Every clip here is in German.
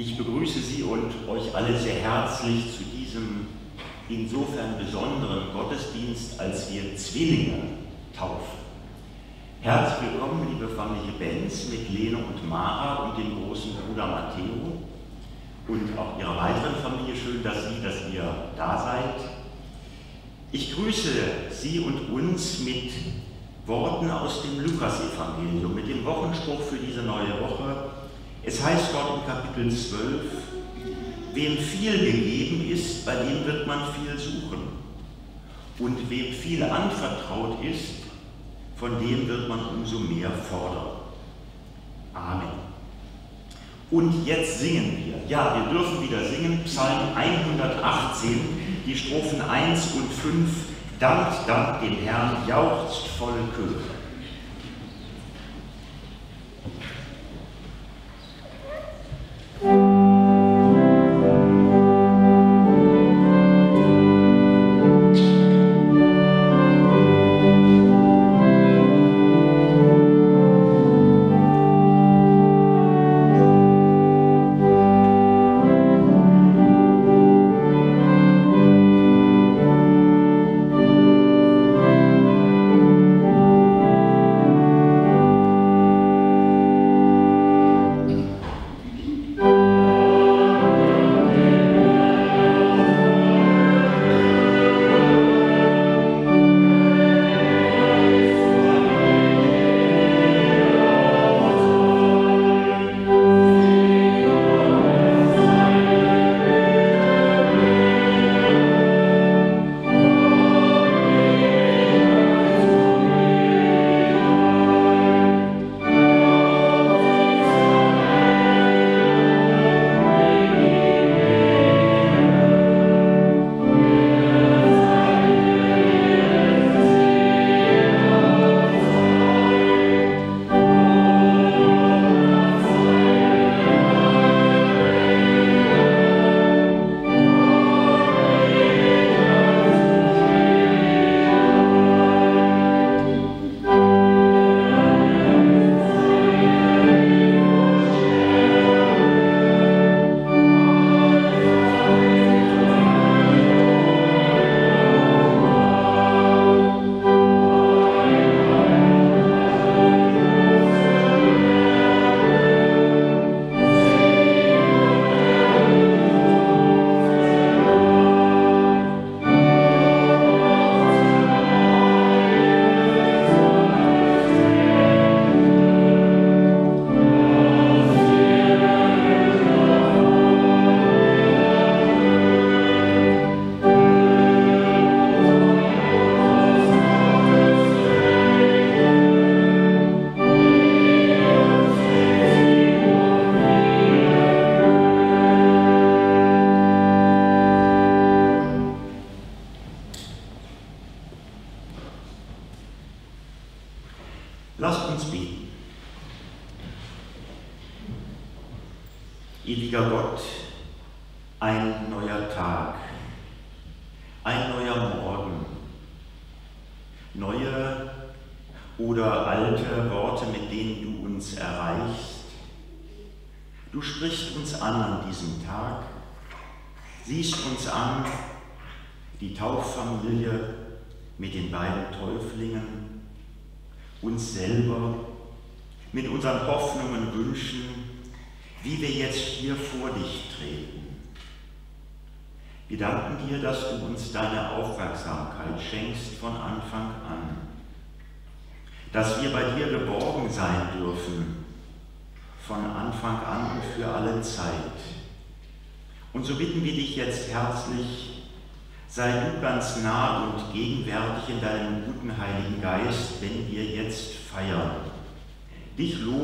Ich begrüße Sie und euch alle sehr herzlich zu diesem insofern besonderen Gottesdienst, als wir Zwillinge taufen. Herzlich willkommen, liebe Familie Benz, mit Lene und Mara und dem großen Bruder Matteo und auch Ihrer weiteren Familie. Schön, dass Sie, dass ihr da seid. Ich grüße Sie und uns mit Worten aus dem Lukasevangelium, mit dem Wochenspruch für diese neue Woche. Es heißt dort im Kapitel 12, wem viel gegeben ist, bei dem wird man viel suchen. Und wem viel anvertraut ist, von dem wird man umso mehr fordern. Amen. Und jetzt singen wir. Ja, wir dürfen wieder singen. Psalm 118, die Strophen 1 und 5. Dankt, dankt dem Herrn, jauchzt voll Chöre.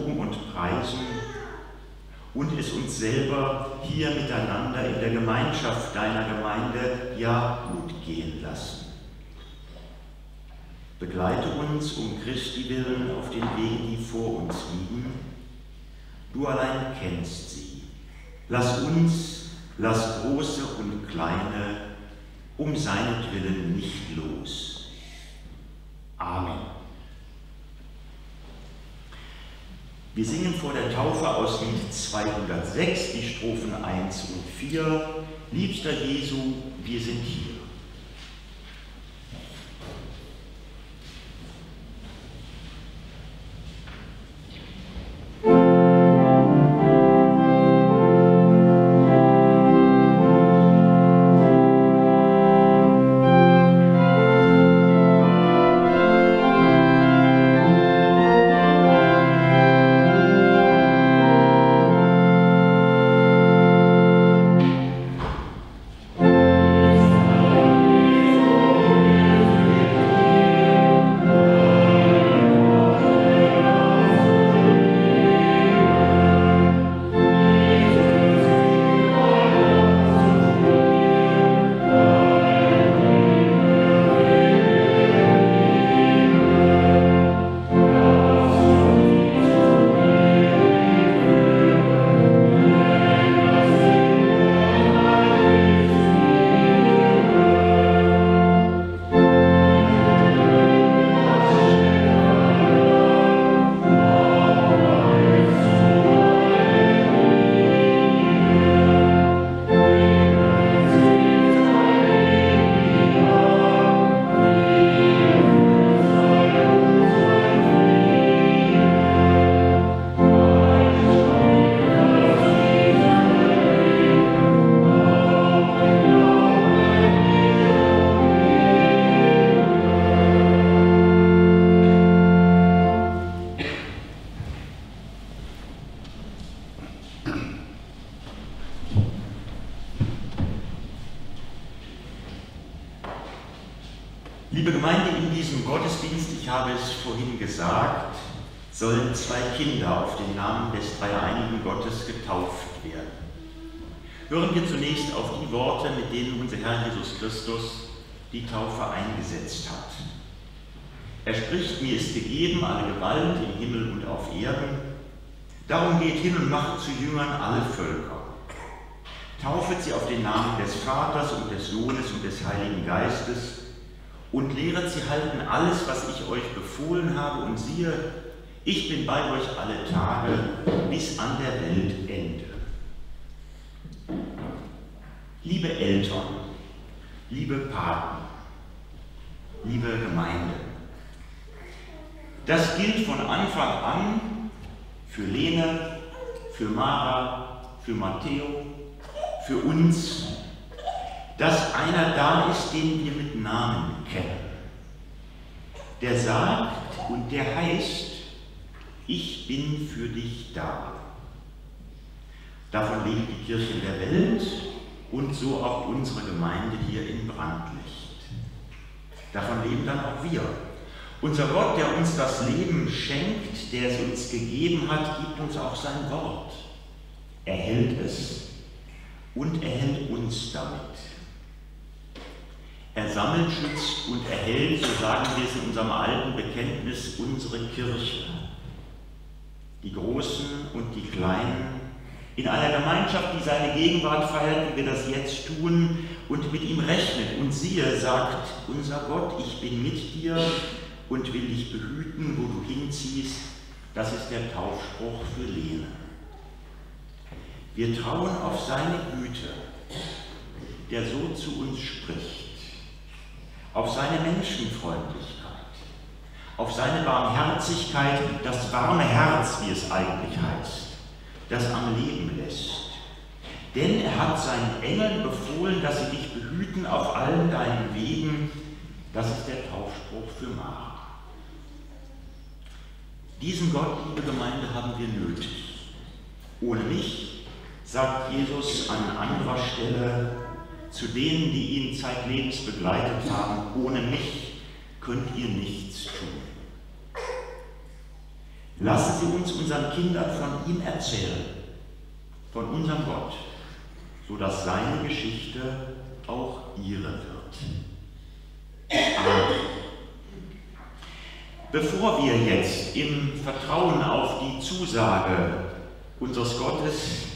Loben und preisen und es uns selber hier miteinander in der Gemeinschaft deiner Gemeinde ja gut gehen lassen. Begleite uns um Christi willen auf den Wegen, die vor uns liegen. Du allein kennst sie. Lass uns, lass Große und Kleine um seinetwillen nicht los. Amen. Wir singen vor der Taufe aus Lied 206 die Strophen 1 und 4. Liebster Jesu, wir sind hier. Bei euch alle Tage bis an der Weltende. Liebe Eltern, liebe Paten, liebe Gemeinde, das gilt von Anfang an für Lene, für Mara, für Matteo, für uns dass einer da ist, den wir mit Namen kennen. Der sagt und der heißt, ich bin für dich da. Davon lebt die Kirche der Welt und so auch unsere Gemeinde hier in Brandlicht. Davon leben dann auch wir. Unser Gott, der uns das Leben schenkt, der es uns gegeben hat, gibt uns auch sein Wort. Er hält es und er hält uns damit. Er sammelt, schützt und erhält, so sagen wir es in unserem alten Bekenntnis, unsere Kirche. Die Großen und die Kleinen. In einer Gemeinschaft, die seine Gegenwart feiert, wie wir das jetzt tun und mit ihm rechnet. Und siehe, sagt unser Gott, ich bin mit dir und will dich behüten, wo du hinziehst. Das ist der Taufspruch für Lene. Wir trauen auf seine Güte, der so zu uns spricht auf seine Menschenfreundlichkeit, auf seine Barmherzigkeit, das warme Herz, wie es eigentlich heißt, das am Leben lässt. Denn er hat seinen Engeln befohlen, dass sie dich behüten auf allen deinen Wegen. Das ist der Taufspruch für Mara. Diesen Gott, liebe Gemeinde, haben wir nötig. Ohne mich, sagt Jesus an anderer Stelle, zu denen, die ihn zeitlebens begleitet haben, ohne mich könnt ihr nichts tun. Lassen Sie uns unseren Kindern von ihm erzählen, von unserem Gott, sodass seine Geschichte auch ihre wird. Amen. Bevor wir jetzt im Vertrauen auf die Zusage unseres Gottes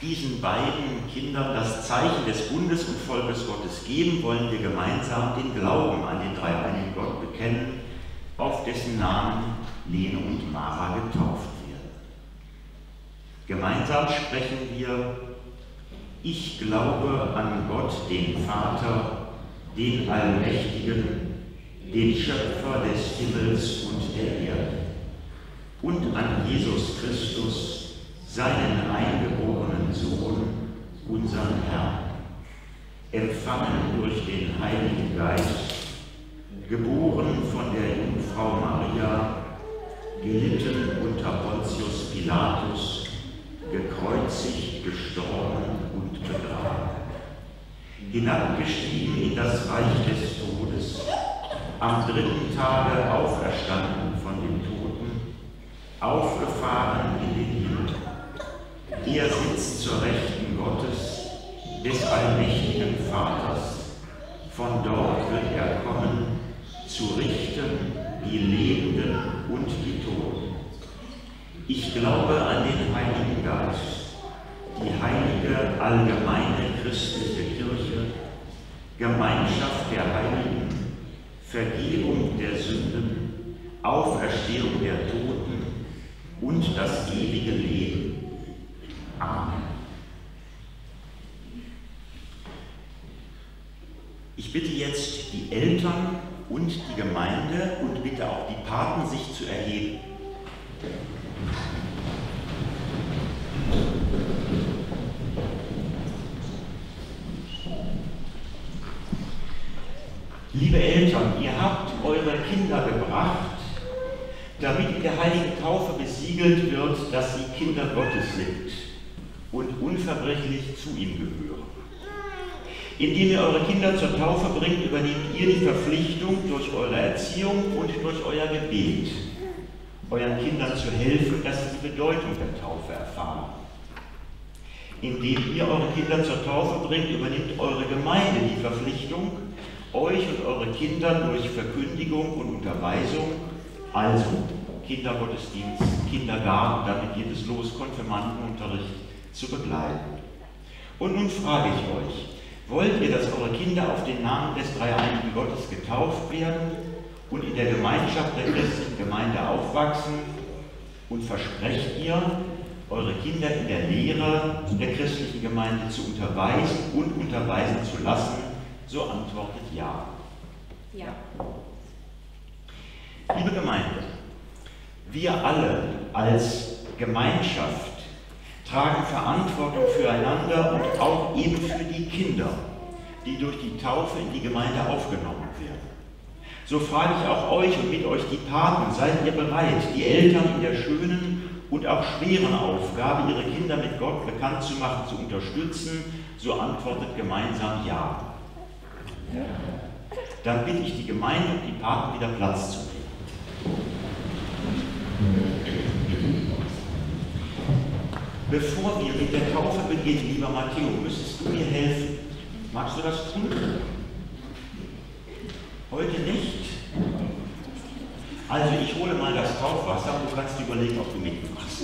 diesen beiden Kindern das Zeichen des Bundes und Volkes Gottes geben, wollen wir gemeinsam den Glauben an den dreieinigen Gott bekennen, auf dessen Namen Lene und Mara getauft werden. Gemeinsam sprechen wir, ich glaube an Gott, den Vater, den Allmächtigen, den Schöpfer des Himmels und der Erde, und an Jesus Christus, seinen eingeborenen Sohn, unseren Herrn, empfangen durch den Heiligen Geist, geboren von der Jungfrau Maria, gelitten unter Pontius Pilatus, gekreuzigt, gestorben und begraben, hinabgestiegen in das Reich des Todes, am dritten Tage auferstanden von den Toten, aufgefahren in den Himmel. Er sitzt zur Rechten Gottes, des allmächtigen Vaters. Von dort wird er kommen, zu richten die Lebenden und die Toten. Ich glaube an den Heiligen Geist, die heilige allgemeine christliche Kirche, Gemeinschaft der Heiligen, Vergebung der Sünden, Auferstehung der Toten und das ewige Leben. Amen. Ich bitte jetzt die Eltern und die Gemeinde und bitte auch die Paten, sich zu erheben. Liebe Eltern, ihr habt eure Kinder gebracht, damit in der heiligen Taufe besiegelt wird, dass sie Kinder Gottes sind und unverbrechlich zu ihm gehören. Indem ihr eure Kinder zur Taufe bringt, übernehmt ihr die Verpflichtung durch eure Erziehung und durch euer Gebet, euren Kindern zu helfen, dass sie die Bedeutung der Taufe erfahren. Indem ihr eure Kinder zur Taufe bringt, übernimmt eure Gemeinde die Verpflichtung, euch und eure Kinder durch Verkündigung und Unterweisung, also Kindergottesdienst, Kindergarten, damit geht es los, Konfirmandenunterricht, zu begleiten. Und nun frage ich euch, wollt ihr, dass eure Kinder auf den Namen des dreieinigen Gottes getauft werden und in der Gemeinschaft der christlichen Gemeinde aufwachsen? Und versprecht ihr, eure Kinder in der Lehre der christlichen Gemeinde zu unterweisen und unterweisen zu lassen, so antwortet ja. Ja. Liebe Gemeinde, wir alle als Gemeinschaft tragen Verantwortung füreinander und auch eben für die Kinder, die durch die Taufe in die Gemeinde aufgenommen werden. So frage ich auch euch und mit euch die Paten, seid ihr bereit, die Eltern in der schönen und auch schweren Aufgabe, ihre Kinder mit Gott bekannt zu machen, zu unterstützen? So antwortet gemeinsam Ja. Dann bitte ich die Gemeinde und die Paten wieder Platz zu nehmen. Bevor wir mit der Taufe beginnen, lieber Matteo, müsstest du mir helfen. Magst du das tun? Heute nicht? Also ich hole mal das Taufwasser und du kannst überlegen, ob du mitmachst.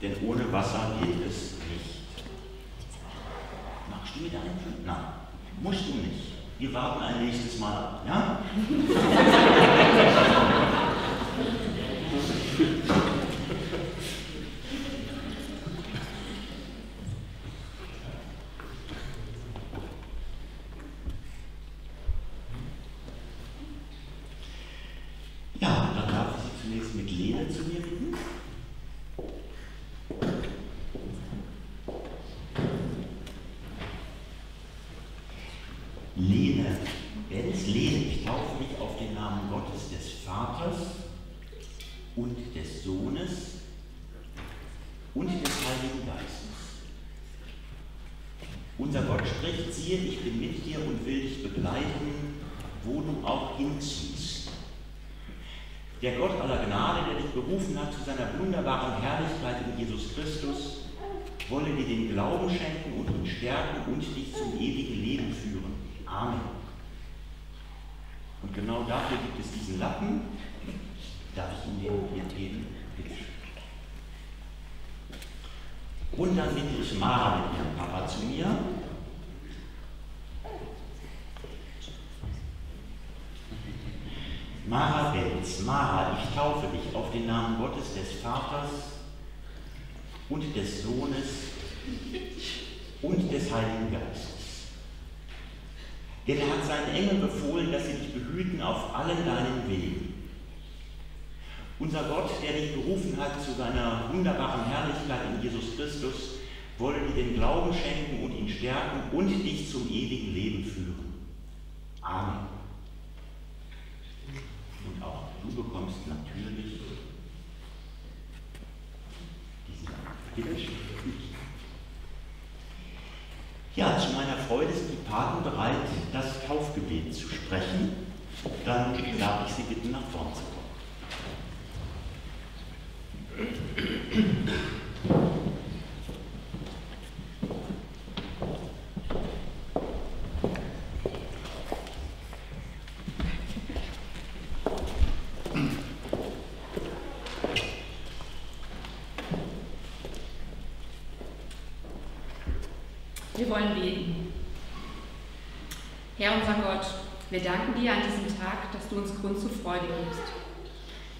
Denn ohne Wasser geht es Spiel ein? Nein, musst du nicht. Wir warten ein nächstes Mal ab, ja? Der Gott aller Gnade, der dich berufen hat seiner wunderbaren Herrlichkeit in Jesus Christus, wolle dir den Glauben schenken und ihn stärken und dich zum ewigen Leben führen. Amen. Und genau dafür gibt es diesen Lappen. Darf ich Ihnen den hier geben? Bitte. Und dann bitte ich Mara mit ihrem Papa zu mir. Mara Benz, Mara, ich taufe dich auf den Namen Gottes des Vaters und des Sohnes und des Heiligen Geistes. Denn er hat seinen Engeln befohlen, dass sie dich behüten auf allen deinen Wegen. Unser Gott, der dich berufen hat zu seiner wunderbaren Herrlichkeit in Jesus Christus, wolle dir den Glauben schenken und ihn stärken und dich zum ewigen Leben führen. Amen. Und auch du bekommst natürlich diesen Bitte. Ja, zu meiner Freude sind die Paten bereit, das Taufgebet zu sprechen. Dann darf ich Sie bitten, nach vorn zu kommen. Wir danken dir an diesem Tag, Grund zur Freude gibst.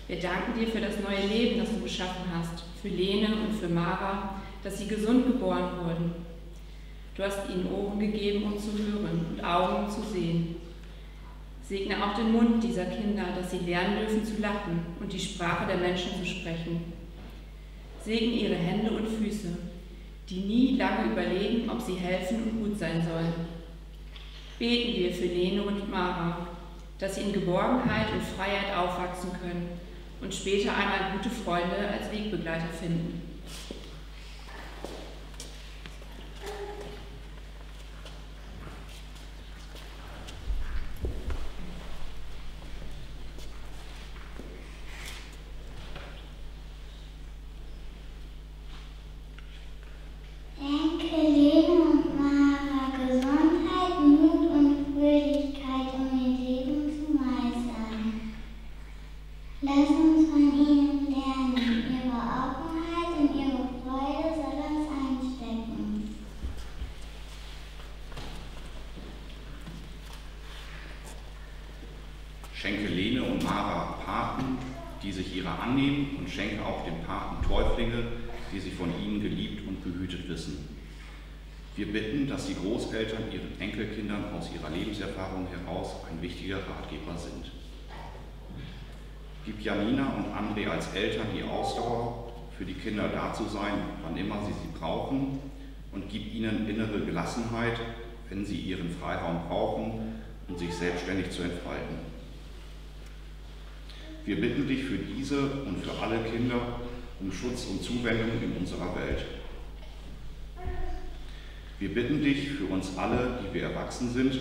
Wir danken dir für das neue Leben, das du geschaffen hast, für Lene und für Mara, dass sie gesund geboren wurden. Du hast ihnen Ohren gegeben, um zu hören und Augen, um zu sehen. Segne auch den Mund dieser Kinder, dass sie lernen dürfen zu lachen und die Sprache der Menschen zu sprechen. Segne ihre Hände und Füße, die nie lange überlegen, ob sie helfen und gut sein sollen beten wir für Lene und Mara, dass sie in Geborgenheit und Freiheit aufwachsen können und später einmal gute Freunde als Wegbegleiter finden. Großeltern ihren Enkelkindern aus ihrer Lebenserfahrung heraus ein wichtiger Ratgeber sind. Gib Janina und André als Eltern die Ausdauer, für die Kinder da zu sein, wann immer sie sie brauchen, und gib ihnen innere Gelassenheit, wenn sie ihren Freiraum brauchen, um sich selbstständig zu entfalten. Wir bitten dich für diese und für alle Kinder um Schutz und Zuwendung in unserer Welt. Wir bitten dich für uns alle, die wir erwachsen sind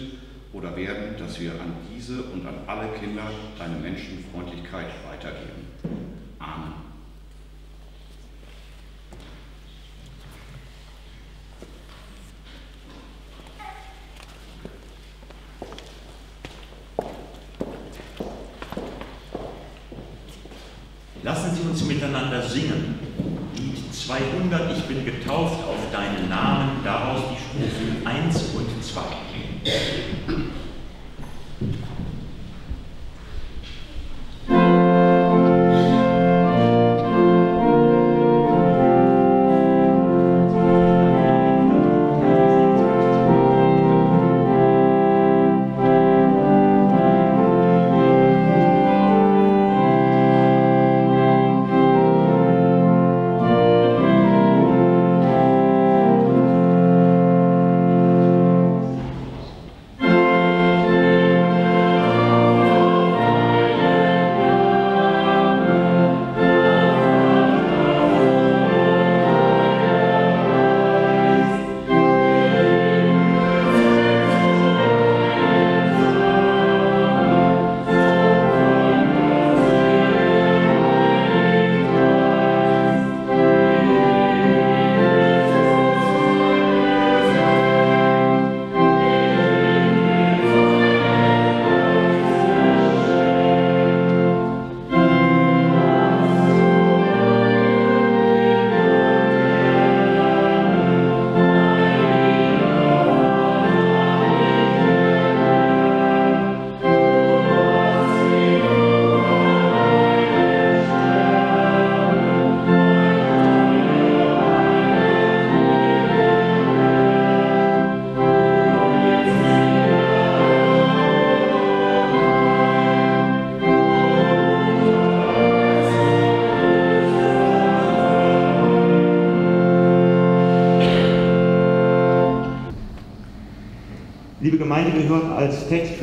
oder werden, dass wir an diese und an alle Kinder deine Menschenfreundlichkeit weitergeben.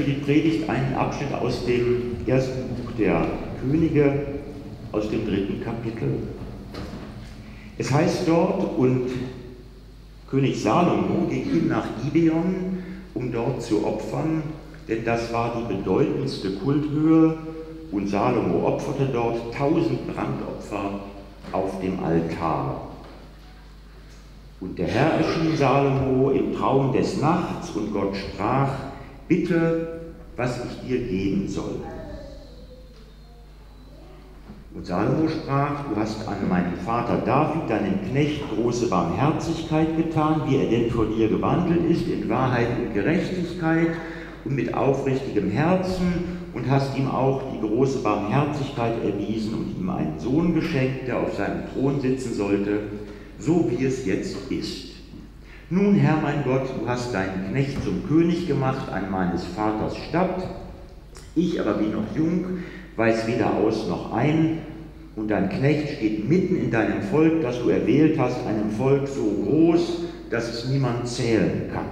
Für die Predigt einen Abschnitt aus dem ersten Buch der Könige, aus dem dritten Kapitel. Es heißt dort, und König Salomo ging hin nach Gibeon, um dort zu opfern, denn das war die bedeutendste Kulthöhe, und Salomo opferte dort tausend Brandopfer auf dem Altar. Und der Herr erschien Salomo im Traum des Nachts und Gott sprach, bitte, was ich dir geben soll. Und Salomo sprach, du hast an meinen Vater David, deinen Knecht, große Barmherzigkeit getan, wie er denn vor dir gewandelt ist, in Wahrheit und Gerechtigkeit und mit aufrichtigem Herzen und hast ihm auch die große Barmherzigkeit erwiesen und ihm einen Sohn geschenkt, der auf seinem Thron sitzen sollte, so wie es jetzt ist. Nun, Herr mein Gott, du hast deinen Knecht zum König gemacht an meines Vaters Stadt. Ich aber bin noch jung, weiß weder aus noch ein, und dein Knecht steht mitten in deinem Volk, das du erwählt hast, einem Volk so groß, dass es niemand zählen kann.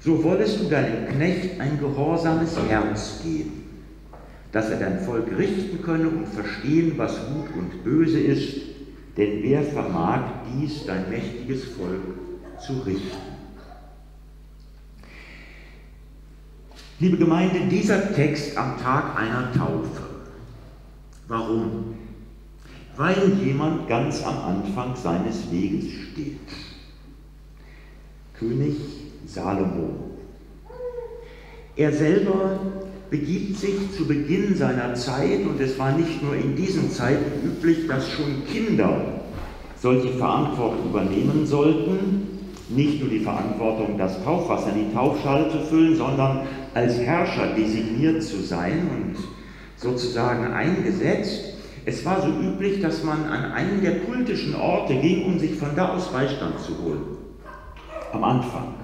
So wollest du deinem Knecht ein gehorsames Herz geben, dass er dein Volk richten könne und verstehen, was gut und böse ist, denn wer vermag dies, dein mächtiges Volk, zu richten? Liebe Gemeinde, dieser Text am Tag einer Taufe. Warum? Weil jemand ganz am Anfang seines Weges steht. König Salomo. Er selber begibt sich zu Beginn seiner Zeit, und es war nicht nur in diesen Zeiten üblich, dass schon Kinder solche Verantwortung übernehmen sollten, nicht nur die Verantwortung, das Taufwasser in die Taufschale zu füllen, sondern als Herrscher designiert zu sein und sozusagen eingesetzt. Es war so üblich, dass man an einen der kultischen Orte ging, um sich von da aus Beistand zu holen. Am Anfang.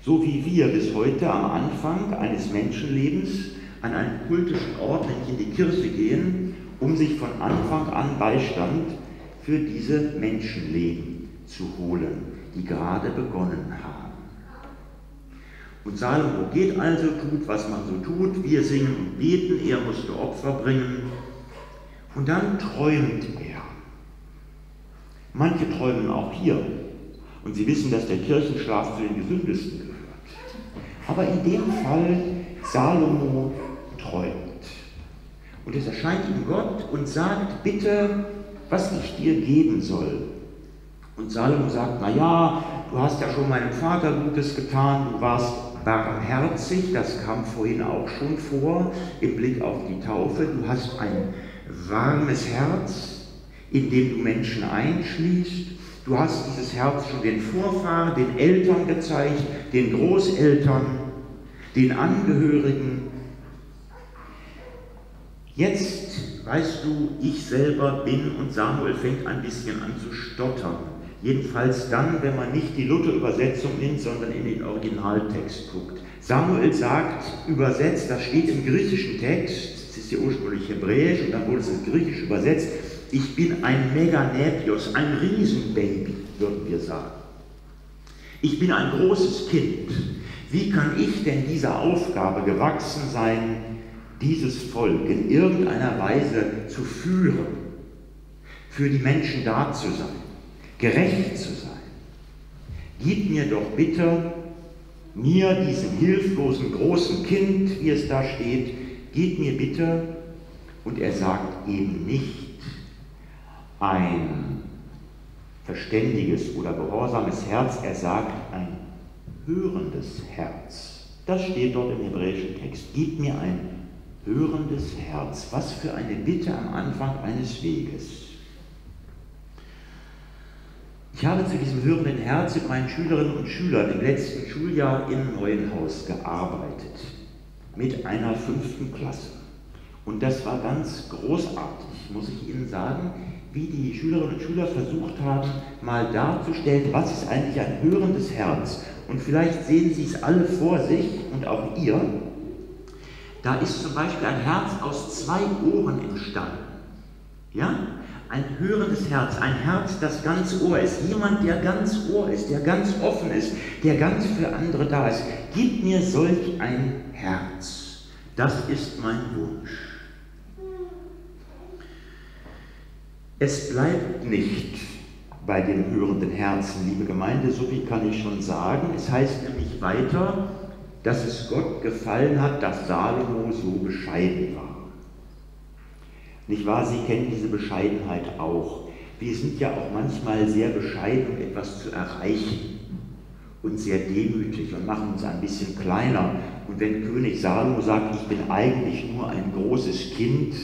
So wie wir bis heute am Anfang eines Menschenlebens an einen kultischen Ort, nämlich in die Kirche gehen, um sich von Anfang an Beistand für diese Menschenleben zu holen, die gerade begonnen haben. Und Salomo geht also, tut, was man so tut. Wir singen und beten, er musste Opfer bringen. Und dann träumt er. Manche träumen auch hier. Und sie wissen, dass der Kirchenschlaf zu den gesündesten gehört. Aber in dem Fall, Salomo träumt. Und es erscheint ihm Gott und sagt, bitte, was ich dir geben soll. Und Salomo sagt, na ja, du hast ja schon meinem Vater Gutes getan, du warst barmherzig, das kam vorhin auch schon vor im Blick auf die Taufe. Du hast ein warmes Herz, in dem du Menschen einschließt. Du hast dieses Herz schon den Vorfahren, den Eltern gezeigt, den Großeltern, den Angehörigen. Jetzt weißt du, ich selber bin und Samuel fängt ein bisschen an zu stottern. Jedenfalls dann, wenn man nicht die Luther-Übersetzung nimmt, sondern in den Originaltext guckt. Samuel sagt, übersetzt, das steht im griechischen Text, es ist ja ursprünglich hebräisch und dann wurde es ins Griechisch übersetzt, ich bin ein Meganepios, ein Riesenbaby, würden wir sagen. Ich bin ein großes Kind. Wie kann ich denn dieser Aufgabe gewachsen sein, dieses Volk in irgendeiner Weise zu führen, für die Menschen da zu sein? Gerecht zu sein. Gib mir doch bitte, mir, diesem hilflosen großen Kind, wie es da steht, gib mir bitte, und er sagt eben nicht ein verständiges oder gehorsames Herz, er sagt ein hörendes Herz. Das steht dort im hebräischen Text. Gib mir ein hörendes Herz. Was für eine Bitte am Anfang eines Weges. Ich habe zu diesem hörenden Herz mit meinen Schülerinnen und Schülern im letzten Schuljahr im Neuenhaus gearbeitet, mit einer fünften Klasse. Und das war ganz großartig, muss ich Ihnen sagen, wie die Schülerinnen und Schüler versucht haben, mal darzustellen, was ist eigentlich ein hörendes Herz. Und vielleicht sehen Sie es alle vor sich und auch ihr. Da ist zum Beispiel ein Herz aus zwei Ohren entstanden. Ja? Ein hörendes Herz, ein Herz, das ganz Ohr ist, jemand, der ganz Ohr ist, der ganz offen ist, der ganz für andere da ist. Gib mir solch ein Herz. Das ist mein Wunsch. Es bleibt nicht bei dem hörenden Herzen, liebe Gemeinde, so viel kann ich schon sagen. Es heißt nämlich weiter, dass es Gott gefallen hat, dass Salomo so bescheiden war. Nicht wahr? Sie kennen diese Bescheidenheit auch. Wir sind ja auch manchmal sehr bescheiden, um etwas zu erreichen und sehr demütig und machen uns ein bisschen kleiner. Und wenn König Salomo sagt, ich bin eigentlich nur ein großes Kind,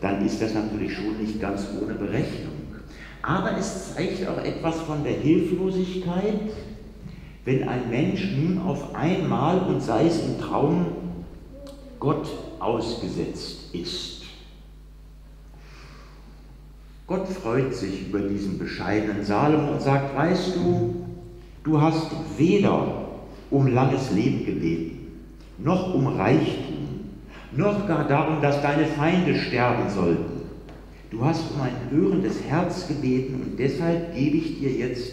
dann ist das natürlich schon nicht ganz ohne Berechnung. Aber es zeigt auch etwas von der Hilflosigkeit, wenn ein Mensch nun auf einmal und sei es im Traum Gott ausgesetzt ist. Gott freut sich über diesen bescheidenen Salomo und sagt, weißt du, du hast weder um langes Leben gebeten, noch um Reichtum, noch gar darum, dass deine Feinde sterben sollten. Du hast um ein hörendes Herz gebeten und deshalb gebe ich dir jetzt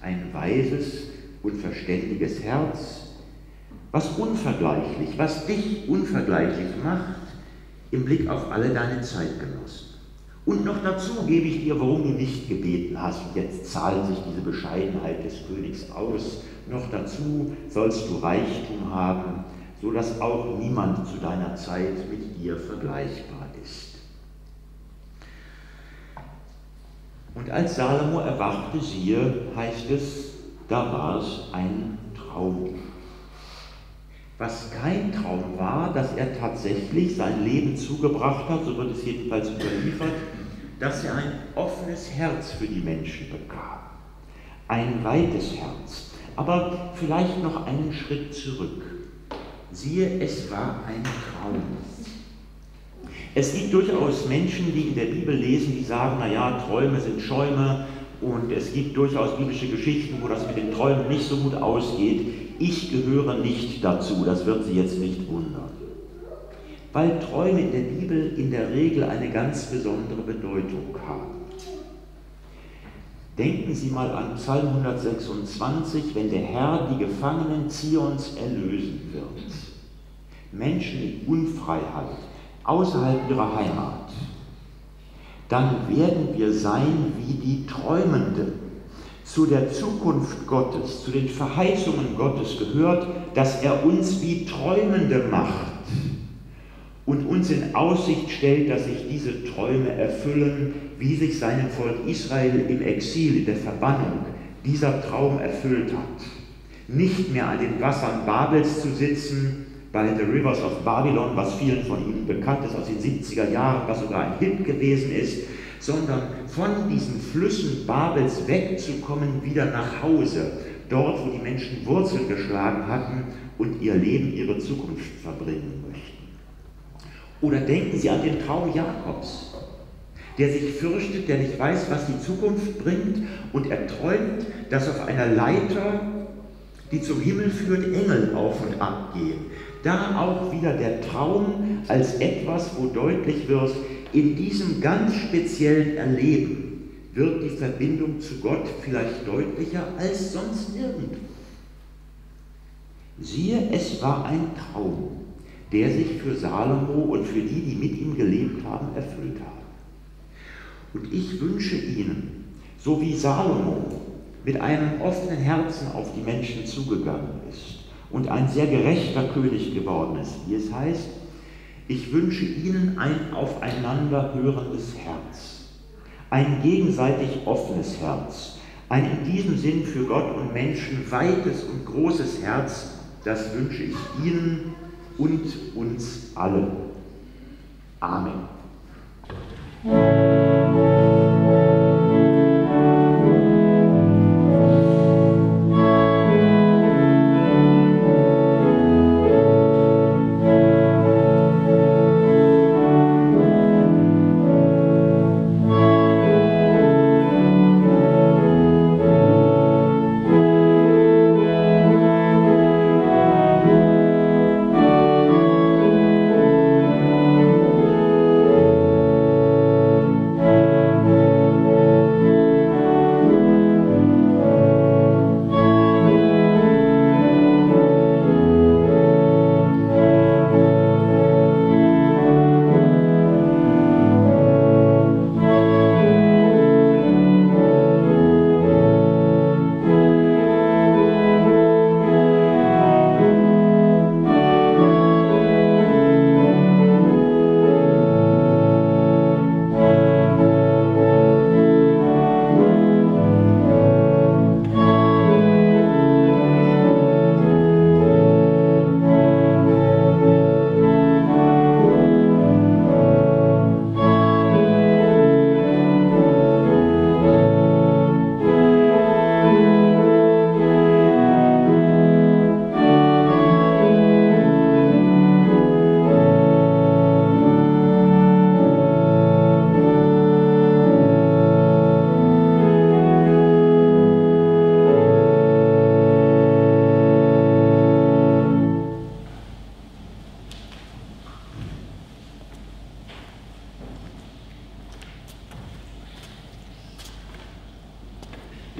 ein weises und verständiges Herz, was unvergleichlich, was dich unvergleichlich macht im Blick auf alle deine Zeitgenossen. Und noch dazu gebe ich dir, warum du nicht gebeten hast. Und jetzt zahlt sich diese Bescheidenheit des Königs aus. Noch dazu sollst du Reichtum haben, so dass auch niemand zu deiner Zeit mit dir vergleichbar ist. Und als Salomo erwachte, siehe, heißt es, da war es ein Traum. Was kein Traum war, dass er tatsächlich sein Leben zugebracht hat, so wird es jedenfalls überliefert, dass er ein offenes Herz für die Menschen bekam. Ein weites Herz. Aber vielleicht noch einen Schritt zurück. Siehe, es war ein Traum. Es gibt durchaus Menschen, die in der Bibel lesen, die sagen, naja, Träume sind Schäume und es gibt durchaus biblische Geschichten, wo das mit den Träumen nicht so gut ausgeht. Ich gehöre nicht dazu, das wird Sie jetzt nicht wundern. Weil Träume in der Bibel in der Regel eine ganz besondere Bedeutung haben. Denken Sie mal an Psalm 126, wenn der Herr die Gefangenen Zions erlösen wird. Menschen in Unfreiheit, außerhalb ihrer Heimat. Dann werden wir sein wie die Träumenden. Zu der Zukunft Gottes, zu den Verheißungen Gottes gehört, dass er uns wie Träumende macht und uns in Aussicht stellt, dass sich diese Träume erfüllen, wie sich seinem Volk Israel im Exil, in der Verbannung, dieser Traum erfüllt hat. Nicht mehr an den Wassern Babels zu sitzen, bei The Rivers of Babylon, was vielen von Ihnen bekannt ist aus den 70er Jahren, was sogar ein Hit gewesen ist, sondern von diesen Flüssen Babels wegzukommen, wieder nach Hause, dort, wo die Menschen Wurzeln geschlagen hatten und ihr Leben, ihre Zukunft verbringen. Oder denken Sie an den Traum Jakobs, der sich fürchtet, der nicht weiß, was die Zukunft bringt, und er träumt, dass auf einer Leiter, die zum Himmel führt, Engel auf und ab gehen. Da auch wieder der Traum als etwas, wo deutlich wird, in diesem ganz speziellen Erleben wird die Verbindung zu Gott vielleicht deutlicher als sonst nirgendwo. Siehe, es war ein Traum der sich für Salomo und für die, die mit ihm gelebt haben, erfüllt hat. Und ich wünsche Ihnen, so wie Salomo mit einem offenen Herzen auf die Menschen zugegangen ist und ein sehr gerechter König geworden ist, wie es heißt, ich wünsche Ihnen ein aufeinander hörendes Herz, ein gegenseitig offenes Herz, ein in diesem Sinn für Gott und Menschen weites und großes Herz, das wünsche ich Ihnen und uns allen. Amen.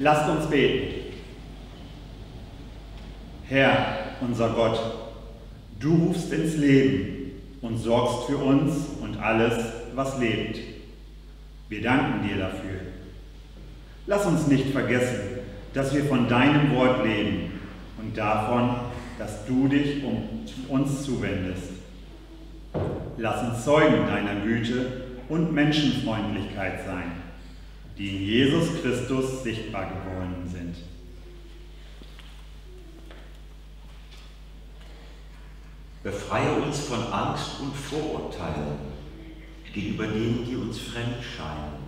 Lasst uns beten. Herr, unser Gott, du rufst ins Leben und sorgst für uns und alles, was lebt. Wir danken dir dafür. Lass uns nicht vergessen, dass wir von deinem Wort leben und davon, dass du dich um uns zuwendest. Lass uns Zeugen deiner Güte und Menschenfreundlichkeit sein, die in Jesus Christus sichtbar geworden sind. Befreie uns von Angst und Vorurteilen gegenüber denen, die uns fremd scheinen.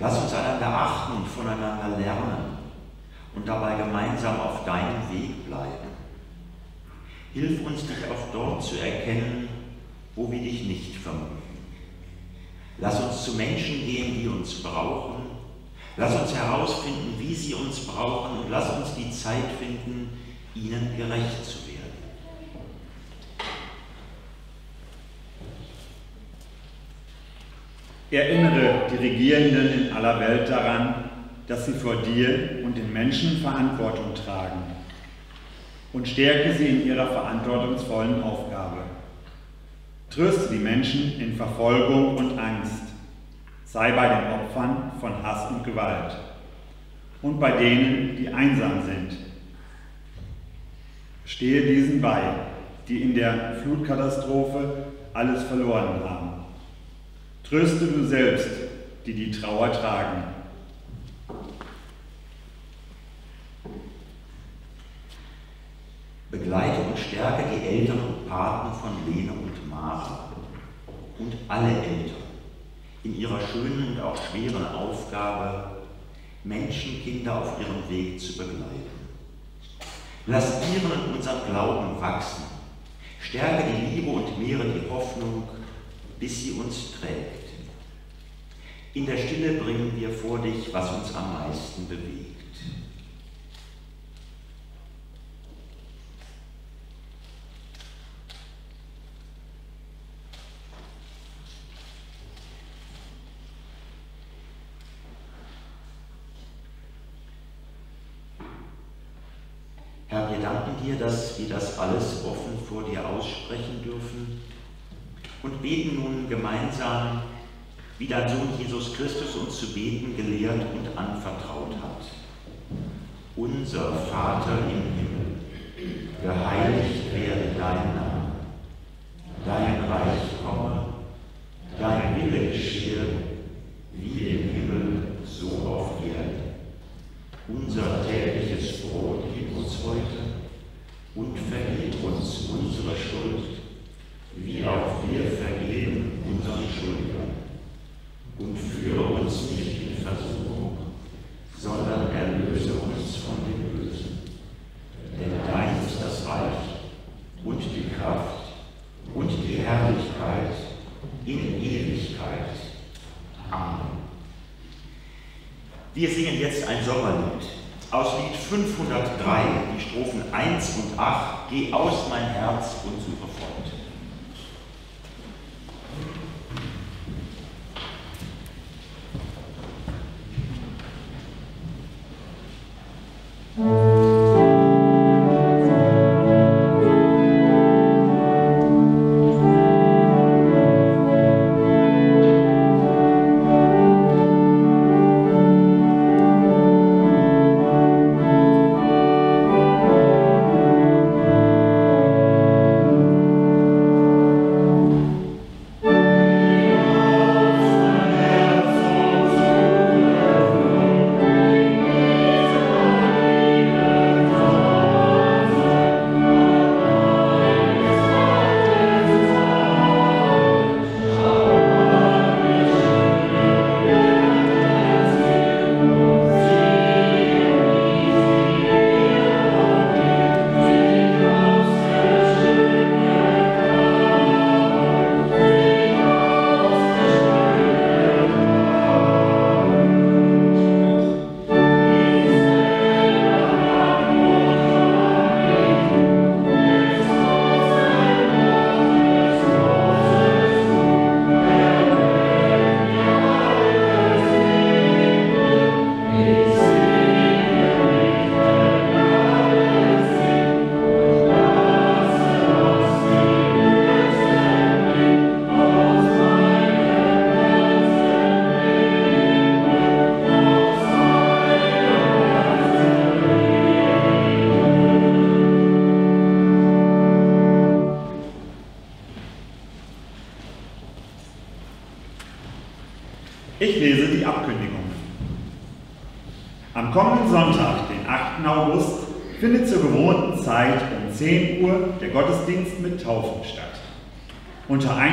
Lass uns einander achten und voneinander lernen und dabei gemeinsam auf deinem Weg bleiben. Hilf uns, dich auch dort zu erkennen, wo wir dich nicht vermuten. Lass uns zu Menschen gehen, die uns brauchen. Lass uns herausfinden, wie sie uns brauchen und lass uns die Zeit finden, ihnen gerecht zu werden. Erinnere die Regierenden in aller Welt daran, dass sie vor dir und den Menschen Verantwortung tragen und stärke sie in ihrer verantwortungsvollen Aufgabe. Tröste die Menschen in Verfolgung und Angst. Sei bei den Opfern von Hass und Gewalt und bei denen, die einsam sind. Stehe diesen bei, die in der Flutkatastrophe alles verloren haben. Tröste du selbst, die die Trauer tragen. Begleite und stärke die Eltern und Paten von Lene und Mara und alle Eltern in ihrer schönen und auch schweren Aufgabe, Menschenkinder auf ihrem Weg zu begleiten. Lass ihren und unseren Glauben wachsen. Stärke die Liebe und mehre die Hoffnung, bis sie uns trägt. In der Stille bringen wir vor dich, was uns am meisten bewegt. Herr, wir danken dir, dass wir das alles offen vor dir aussprechen dürfen und beten nun gemeinsam, wie dein Sohn Jesus Christus uns zu beten gelehrt und anvertraut hat. Unser Vater im Himmel, geheiligt werde dein Name, dein Reich komme, dein Wille geschehe, wie im Himmel, so auf Erden. Unser tägliches Brot gib uns heute und vergib uns unsere Schuld, wie auch wir vergeben unseren Schuldigern. Und führe uns nicht in Versuchung, sondern erlöse uns von dem Bösen. Denn dein ist das Reich und die Kraft und die Herrlichkeit in Ewigkeit. Amen. Wir singen jetzt ein Sommerlied. Aus Lied 503, die Strophen 1 und 8, Geh aus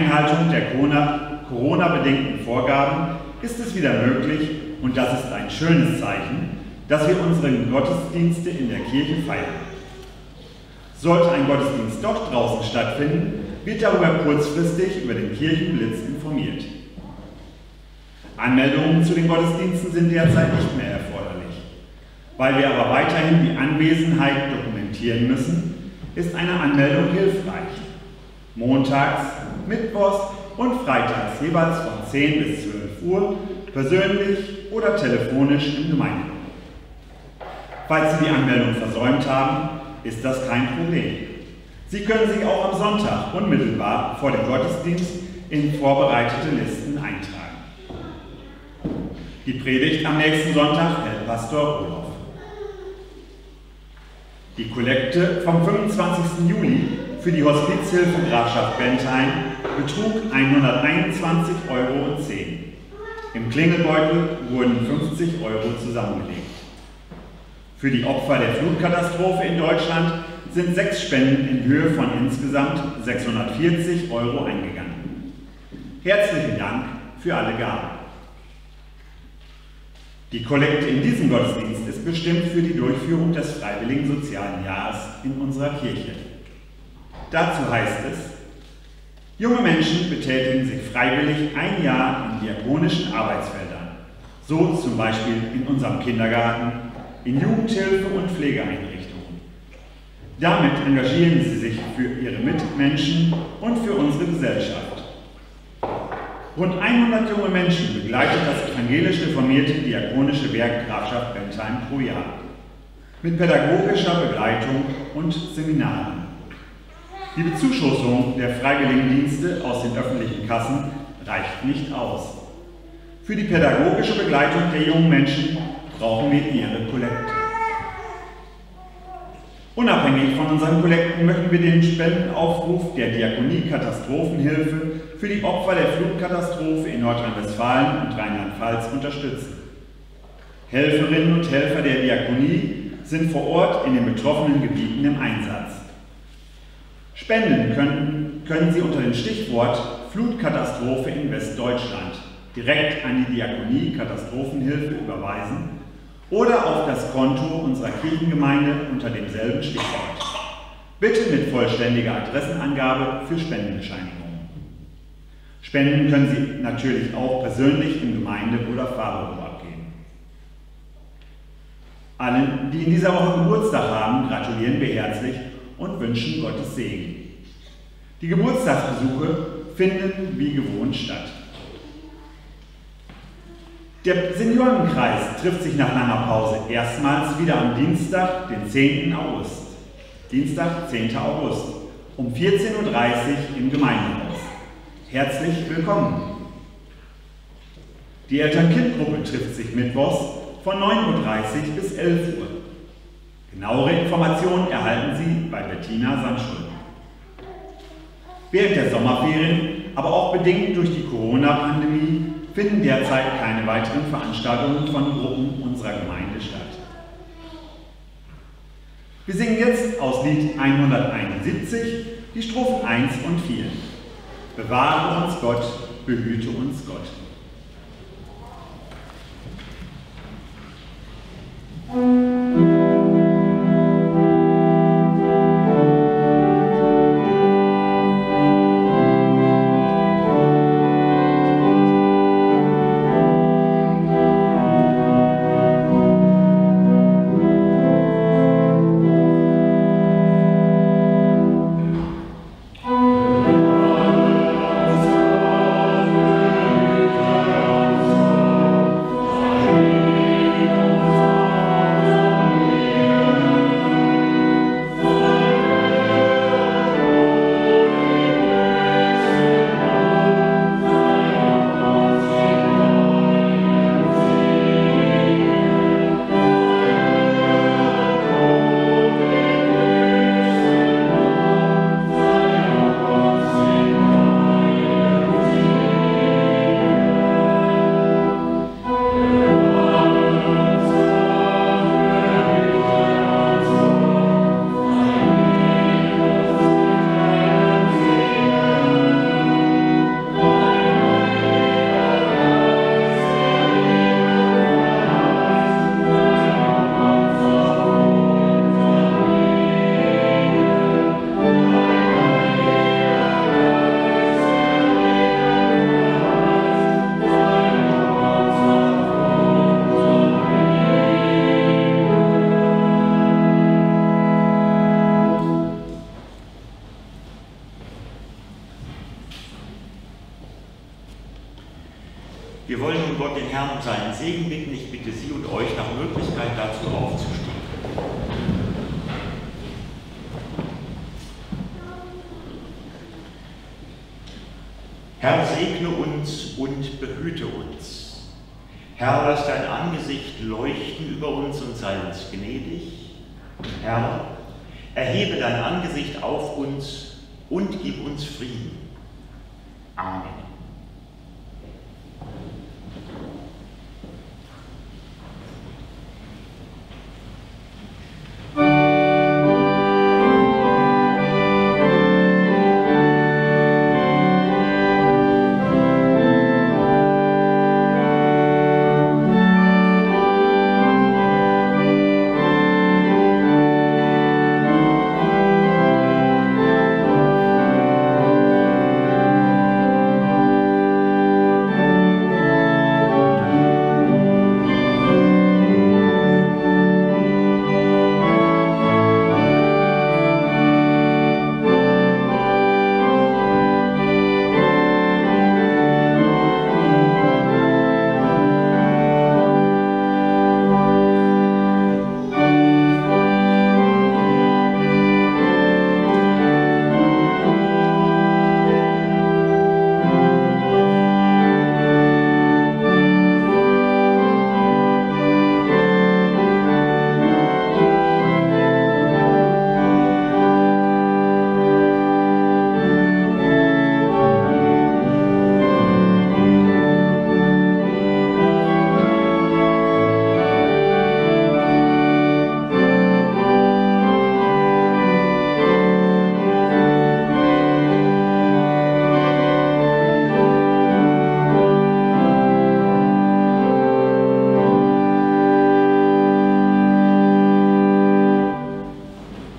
Einhaltung der Corona-bedingten Vorgaben ist es wieder möglich, und das ist ein schönes Zeichen, dass wir unsere Gottesdienste in der Kirche feiern. Sollte ein Gottesdienst doch draußen stattfinden, wird darüber kurzfristig über den Kirchenblitz informiert. Anmeldungen zu den Gottesdiensten sind derzeit nicht mehr erforderlich. Weil wir aber weiterhin die Anwesenheit dokumentieren müssen, ist eine Anmeldung hilfreich. Montags, Mittwochs und Freitags jeweils von 10 bis 12 Uhr persönlich oder telefonisch im Gemeinderat. Falls Sie die Anmeldung versäumt haben, ist das kein Problem. Sie können sich auch am Sonntag unmittelbar vor dem Gottesdienst in vorbereitete Listen eintragen. Die Predigt am nächsten Sonntag hält Pastor Rudolf. Die Kollekte vom 25. Juli für die Hospizhilfe Grafschaft Bentheim betrug 121,10 Euro. Im Klingelbeutel wurden 50 Euro zusammengelegt. Für die Opfer der Flutkatastrophe in Deutschland sind sechs Spenden in Höhe von insgesamt 640 Euro eingegangen. Herzlichen Dank für alle Gaben. Die Kollekte in diesem Gottesdienst ist bestimmt für die Durchführung des Freiwilligen Sozialen Jahres in unserer Kirche. Dazu heißt es, junge Menschen betätigen sich freiwillig ein Jahr in diakonischen Arbeitsfeldern, so zum Beispiel in unserem Kindergarten, in Jugendhilfe und Pflegeeinrichtungen. Damit engagieren sie sich für ihre Mitmenschen und für unsere Gesellschaft. Rund 100 junge Menschen begleitet das evangelisch reformierte diakonische Werk Grafschaft Bentheim pro Jahr mit pädagogischer Begleitung und Seminaren. Die Bezuschussung der Freiwilligendienste aus den öffentlichen Kassen reicht nicht aus. Für die pädagogische Begleitung der jungen Menschen brauchen wir Ihre Kollekte. Unabhängig von unseren Kollekten möchten wir den Spendenaufruf der Diakonie Katastrophenhilfe für die Opfer der Flutkatastrophe in Nordrhein-Westfalen und Rheinland-Pfalz unterstützen. Helferinnen und Helfer der Diakonie sind vor Ort in den betroffenen Gebieten im Einsatz. Spenden können, können Sie unter dem Stichwort Flutkatastrophe in Westdeutschland direkt an die Diakonie Katastrophenhilfe überweisen oder auf das Konto unserer Kirchengemeinde unter demselben Stichwort. Bitte mit vollständiger Adressenangabe für Spendenbescheinigungen. Spenden können Sie natürlich auch persönlich im Gemeinde- oder Pfarrbüro abgeben. Allen, die in dieser Woche Geburtstag haben, gratulieren wir herzlich und wünschen Gottes Segen. Die Geburtstagsbesuche finden wie gewohnt statt. Der Seniorenkreis trifft sich nach langer Pause erstmals wieder am Dienstag, den 10. August. Dienstag, 10. August, um 14.30 Uhr im Gemeindehaus. Herzlich willkommen. Die Eltern-Kind-Gruppe trifft sich mittwochs von 9.30 Uhr bis 11 Uhr. Genauere Informationen erhalten Sie bei Bettina Sandschulden. Während der Sommerferien, aber auch bedingt durch die Corona-Pandemie, finden derzeit keine weiteren Veranstaltungen von Gruppen unserer Gemeinde statt. Wir singen jetzt aus Lied 171 die Strophen 1 und 4. Bewahre uns Gott, behüte uns Gott. Thank.